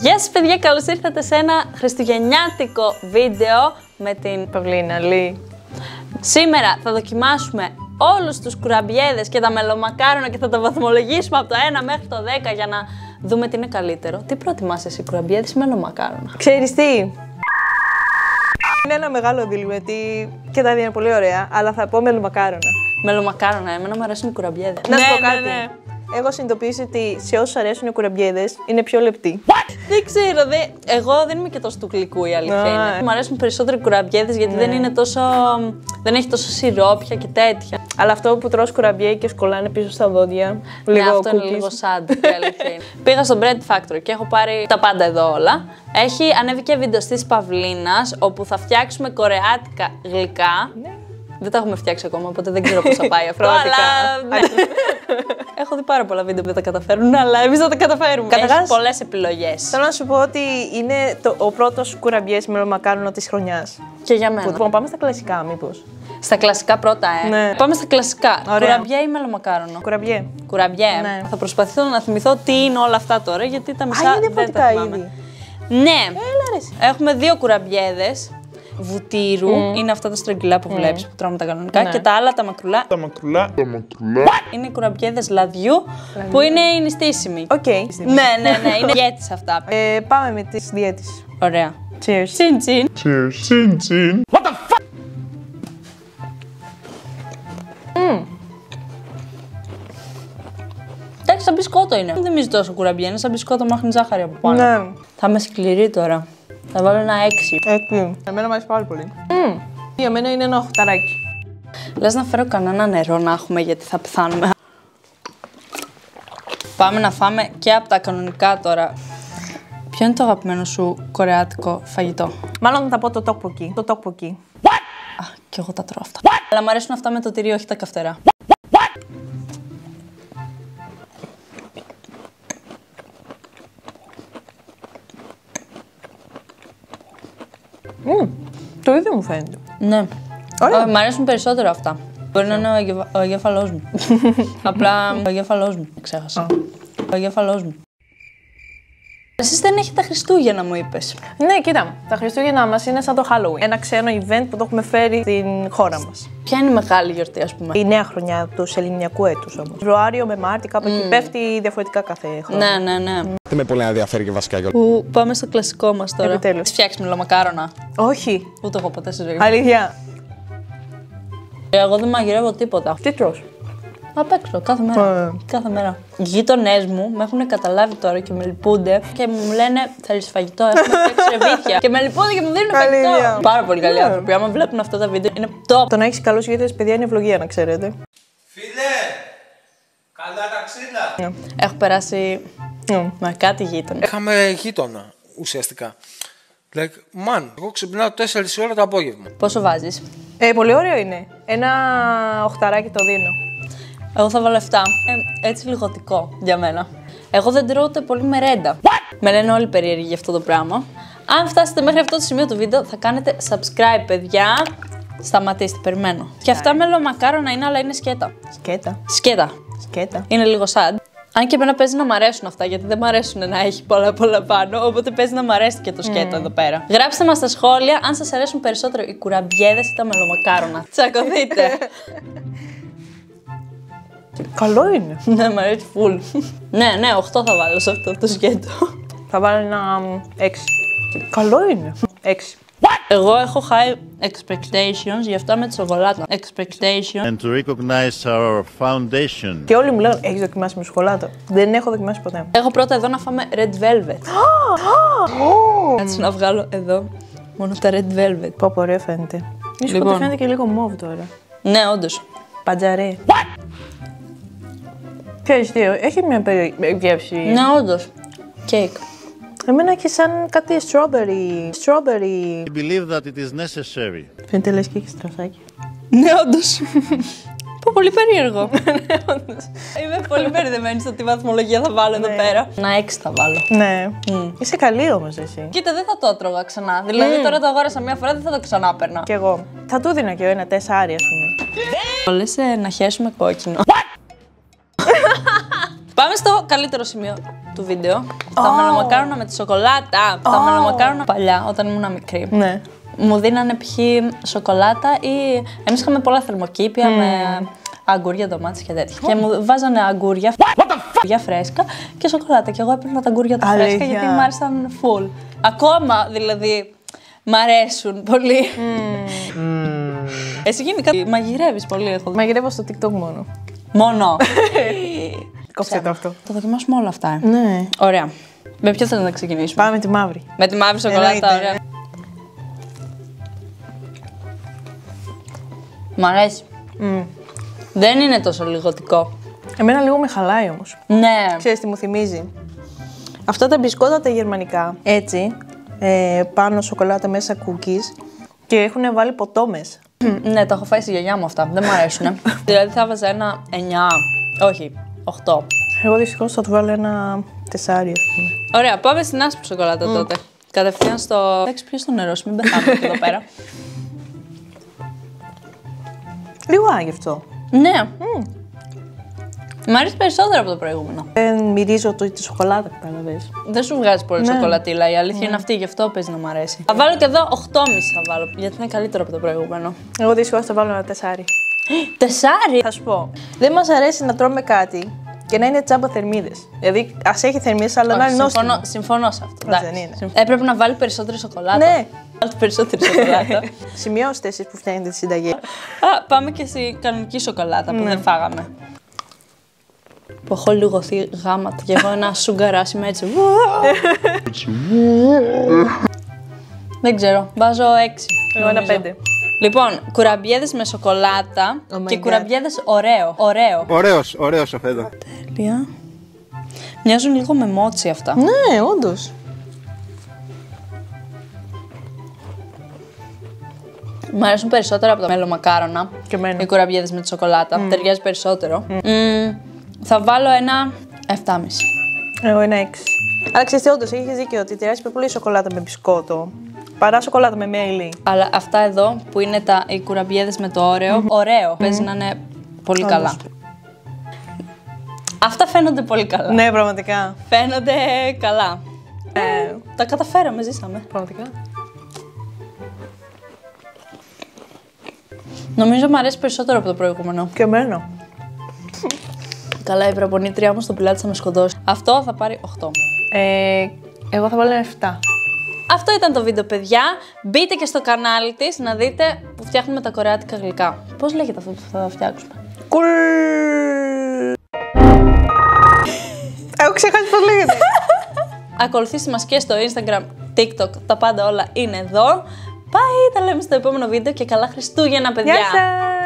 Γεια σας παιδιά, καλώς ήρθατε σε ένα χριστουγεννιάτικο βίντεο με την Παυλίνα, Λί. Σήμερα θα δοκιμάσουμε όλους τους κουραμπιέδες και τα μελομακάρονα και θα τα βαθμολογήσουμε από το 1 μέχρι το 10 για να δούμε τι είναι καλύτερο. Τι προτιμάς εσύ, κουραμπιέδες ή μελομακάρονα; Ξέρεις τι; Είναι ένα μεγάλο δίλημα γιατί και τα δύο είναι πολύ ωραία, αλλά θα πω μελομακάρονα. Μελομακάρονα, εμένα μου αρέσουν οι κουραμπιέδες. Να σου Ναι, πω κάτι. ναι, ναι. Έχω συνειδητοποιήσει ότι σε όσους αρέσουν οι κουραμπιέδες είναι πιο λεπτοί. Δεν ξέρω, δε... εγώ δεν είμαι και τόσο του γλυκού η αλήθεια Ναι. είναι. Μου αρέσουν περισσότερο οι κουραμπιέδες γιατί δεν είναι τόσο... δεν έχει τόσο σιρόπια και τέτοια. Αλλά αυτό που τρως κουραμπιέ και σκολάνε πίσω στα δόντια. Λίγο ναι, αυτό είναι cookies. λίγο sad, η αλήθεια είναι. Πήγα στο Bread Factory και έχω πάρει τα πάντα εδώ όλα. Έχει ανέβει και βίντεο τη Παυλίνας όπου θα φτιάξουμε κορεάτικα γλυκά. Δεν τα έχουμε φτιάξει ακόμα, οπότε δεν ξέρω πώς θα πάει αυτό. Πραγματικά. αλλά, ναι. Έχω δει πάρα πολλά βίντεο που δεν τα καταφέρουν, αλλά εμείς θα τα καταφέρουμε. Καταρχάς- Έχεις πολλές επιλογές. Θέλω να σου πω ότι είναι το, ο πρώτος κουραμπιές με μακάρονα της χρονιάς. Και για μένα. Λοιπόν, πάμε στα κλασικά, μήπως. Στα κλασικά πρώτα, ε. Ναι. Πάμε στα κλασικά. Ωραία. Κουραμπιέ ή μελομακάρονο. Κουραμπιέ. Κουραμπιέ. Ναι. Θα προσπαθήσω να θυμηθώ τι είναι όλα αυτά τώρα, γιατί τα μισά είναι δεν διαφορετικά τα θυμάμαι. είδη. Ναι. Έλα ρε. εσύ. Έχουμε δύο κουραμπιέδες βουτύρου. Είναι αυτά τα στρογγυλά που βλέπεις που τρώμε τα κανονικά. Ναι. Και τα άλλα τα μακρουλά Τα μακρουλά. Τα μακρουλά. είναι οι κουραμπιέδες λαδιού που είναι οι νηστίσιμοι. Οκ. Ναι, ναι, ναι. Είναι γέτη αυτά. Ε, πάμε με τις διέτε. Ωραία. Cheers. Τσιν τσιν. Cheers. Τσιν τσιν. Εντάξει, σαν μπισκότο είναι. Δεν μοιάζει τόσο κουραμπιέ. Είναι σαν μπισκότο με άχνη ζάχαρη από πάνω. Ναι. Θα είμαι σκληρή τώρα. Θα βάλω ένα έξι. Έτσι. Εμένα μου αρέσει πάρα πολύ. Mm. Για μένα είναι ένα οχταράκι. Λες να φέρω κανένα νερό να έχουμε γιατί θα πεθάνουμε. Πάμε να φάμε και από τα κανονικά τώρα. Ποιο είναι το αγαπημένο σου κορεάτικο φαγητό; Μάλλον θα πω το τόκποκι. Το τόκποκι. Α, και εγώ τα τρώω αυτά. Αλλά μου αρέσουν αυτά με το τυρί, όχι τα καυτερά. Mm. Το ίδιο μου φαίνεται. Ναι. Ωραία. Ε, Μ' αρέσουν περισσότερο αυτά. Μπορεί να είναι ο, εγκεφα... ο εγκέφαλός μου. Απλά ο εγκέφαλός μου. Ξέχασα. Ο εγκέφαλός μου. Εσείς δεν έχετε Χριστούγεννα, μου είπες. Ναι, κοίτα. Τα Χριστούγεννα μας είναι σαν το Halloween. Ένα ξένο event που το έχουμε φέρει στην χώρα μας. Ποια είναι η μεγάλη γιορτή, ας πούμε; Η νέα χρονιά του ελληνιακού έτους όμως. Φεβρουάριο με Μάρτι, κάπου εκεί πέφτει διαφορετικά κάθε χρόνο. Ναι, ναι, ναι. Δεν με πολύ ενδιαφέρει και βασικά κιόλα. Που πάμε στο κλασικό μας τώρα. Επιτέλους. Έχεις φτιάξει μελομακάρονα. Όχι. Ούτε έχω ποτέ στη ζωή μου. Αλήθεια. Ε, Εγώ δεν μαγειρεύω τίποτα. Τι τρως. Απ' έξω, κάθε μέρα. Ε. Κάθε μέρα. Οι γείτονές μου με έχουν καταλάβει τώρα και με λυπούνται και μου λένε Θέλεις φαγητό, έχουμε φτιάξει ρεβίθια. και με λυπούνται και μου δίνουν Αλήθεια. φαγητό. Πάρα πολύ καλοί Ναι. άνθρωποι. Άμα βλέπουν αυτά τα βίντεο, είναι top. Το να έχεις καλούς γείτονες, παιδιά, είναι ευλογία, να ξέρετε. Φίλε, καλά ταξίδα. Έχω περάσει Ναι. με κάτι γείτονες. Είχαμε γείτονα ουσιαστικά. Like, man, εγώ ξυπνάω 4 η ώρα το απόγευμα. Πόσο βάζεις; Ε, πολύ ωραίο είναι. Ένα οχταράκι το δίνω. Εγώ θα βάλω 7. Ε, έτσι λιγοτικό για μένα. Εγώ δεν τρώω ούτε πολύ μερέντα. Με λένε όλοι περίεργοι για αυτό το πράγμα. Αν φτάσετε μέχρι αυτό το σημείο του βίντεο, θα κάνετε subscribe, παιδιά. Σταματήστε, περιμένω. Και αυτά μελομακάρονα είναι, αλλά είναι σκέτα. Σκέτα. Σκέτα. Σκέτα. Είναι λίγο sad. Αν και εμένα παίζει να μ' αρέσουν αυτά, γιατί δεν μ' αρέσουν να έχει πολλά πολλά πάνω. Οπότε παίζει να μ' αρέσει και το σκέτο εδώ πέρα. Γράψτε μας στα σχόλια αν σας αρέσουν περισσότερο οι κουραμπιέδες ή τα μελομακάρονα. Τσακωθείτε. Καλό είναι. ναι, μ' αρέσει full. ναι, ναι, 8 θα βάλω σε αυτό το σκέτο. Θα βάλω ένα 6. Καλό είναι. 6. Εγώ έχω high expectations γι' αυτά με τη σοκολάτα. Expectations. and to recognize our foundation. Και όλοι μου λένε: Έχεις δοκιμάσει με σοκολάτα. Δεν έχω δοκιμάσει ποτέ. Έχω πρώτα εδώ να φάμε red velvet. Κάτσε να βγάλω εδώ μόνο τα red velvet. Πω, πω, ωραίο φαίνεται. Ίσως Λοιπόν. φαίνεται και λίγο μόβ τώρα. Ναι, όντως. Παντζαρέ. Ξέρεις τι, έχει μια περι- γεύση. Ναι, όντως. Κέικ. Εμένα έχει σαν κάτι strawberry. Strawberry. I believe that it is necessary Φαίνεται λες και έχεις στρασάκι. Ναι, όντως. Πω πολύ περίεργο. Είμαι πολύ μπερδεμένη στο τι βαθμολογία θα βάλω εδώ πέρα. Ένα 6 θα βάλω. Ναι. Είσαι καλή όμως εσύ. Κοίτα, δεν θα το έτρωγα ξανά. Δηλαδή, τώρα το αγόρασα μία φορά, δεν θα το ξανά παίρνα. Κι εγώ. Θα του δίνα και ένα τεσσάρι, ας πούμε. Λες ε, να χέσουμε κόκκινο. Πάμε στο καλύτερο σημείο του βίντεο. Τα μελομακάρονα με τη σοκολάτα. Τα μελομακάρονα παλιά, όταν ήμουν μικρή. Ναι. Μου δίνανε π.χ. σοκολάτα ή. Εμείς είχαμε πολλά θερμοκήπια με αγκούρια, ντομάτε και τέτοια. Και μου βάζανε αγκούρια, αγκούρια φρέσκα και σοκολάτα. Και εγώ έπαιρνα τα αγκούρια τα φρέσκα Αλήθεια. γιατί μου άρεσαν full. Ακόμα δηλαδή μ' αρέσουν πολύ. Εσύ γενικά μαγειρεύεις πολύ, έχω δει. Μαγειρεύω στο TikTok μόνο. Μόνο. Κόψτε το αυτό. Θα δοκιμάσουμε όλα αυτά. ε. Ναι. Ωραία. Με ποιο θέλετε να ξεκινήσουμε; Πάμε τη μαύρη. Με τη μαύρη σοκολάτα, Εννοείται. ωραία. Μ' αρέσει. Δεν είναι τόσο λιγοτικό. Εμένα λίγο με χαλάει όμως. Ναι. Ξέρεις τι μου θυμίζει; Αυτά τα μπισκότα τα γερμανικά. Έτσι. Ε, πάνω σοκολάτα μέσα cookies. Και έχουν βάλει ποτό μέσα. ναι, τα έχω φάει στη γιαγιά μου αυτά. Δεν μου αρέσουν. δηλαδή θα βάζα ένα 9. Όχι, 8. Εγώ δυστυχώς θα του βάλω ένα τεσάρι, ας πούμε. Ωραία, πάμε στην άσπρη σοκολάτα τότε. Κατευθείαν στο. Εντάξει, ποιος το νερό, μην πεθάνουμε και εδώ πέρα. Λίγο άγευτο. ναι. Μ' αρέσει περισσότερο από το προηγούμενο. Δεν μυρίζω το, τη σοκολάτα, κατάλαβες. Δεν σου βγάζει πολύ Ναι. σοκολατήλα. Η αλήθεια είναι αυτή, γι' αυτό παίζει να μου αρέσει. Θα βάλω και εδώ 8,5 θα βάλω, γιατί είναι καλύτερο από το προηγούμενο. Εγώ δυστυχώς θα βάλω ένα τεσάρι. Τεσάρι! Θα σου πω. Δεν μας αρέσει να τρώμε κάτι και να είναι τσάμπα θερμίδες. Δηλαδή, ας έχει θερμίδες, αλλά να είναι συμφωνώ, νόστιμο. συμφωνώ σε αυτό. δεν εντάξει. είναι. Συμφ- Έπρεπε να βάλει περισσότερη σοκολάτα. Ναι. Βάλτε περισσότερη σοκολάτα. Σημειώστε εσείς που φτιάχνετε τη συνταγή. Α, πάμε και στη κανονική σοκολάτα που δεν φάγαμε. Που έχω λιγοθεί γάματα και έχω ένα σουγκαράσι με έτσι. δεν ξέρω, βάζω 6. Εγώ ένα πέντε. Λοιπόν, κουραμπιέδες με σοκολάτα Oh my και God. κουραμπιέδες ωραίο. Ωραίο. Ωραίος, ωραίος ο Φέδο. Τέλεια. Μοιάζουν λίγο με μότσι αυτά. Ναι, όντως. Μου αρέσουν περισσότερο από τα μελομακάρονα. Και εμένα. Οι κουραμπιέδες με τη σοκολάτα. Ταιριάζει περισσότερο. Μμμ, θα βάλω ένα 7,5. Εγώ ένα έξι. Αλλά ξέρεις τι, όντως έχεις δίκιο ότι ταιριάζει πιο πολύ η σοκολάτα με μπισκότο παρά σοκολάτα με μέλι. Αλλά αυτά εδώ που είναι τα, οι κουραμπιέδες με το ωραίο, ωραίο. Παίζει να είναι πολύ Όντως. καλά. Αυτά φαίνονται πολύ καλά. Ναι, πραγματικά. Φαίνονται καλά. Ε, Τα καταφέραμε, ζήσαμε. πραγματικά. Νομίζω μου αρέσει περισσότερο από το προηγούμενο. Και εμένα. Καλά, η προπονήτριά μου στο πιλάτη θα με σκοτώσει. Αυτό θα πάρει 8. Ε, εγώ θα βάλω ένα 7. Αυτό ήταν το βίντεο, παιδιά. Μπείτε και στο κανάλι της να δείτε που φτιάχνουμε τα κορεάτικα γλυκά. Πώς λέγεται αυτό που θα φτιάξουμε; Κουλ. Έχω ξεχάσει πώς λέγεται. Ακολουθήστε μας και στο Instagram, TikTok, τα πάντα όλα είναι εδώ. Πάει, τα λέμε στο επόμενο βίντεο και καλά Χριστούγεννα, παιδιά! Γεια σας.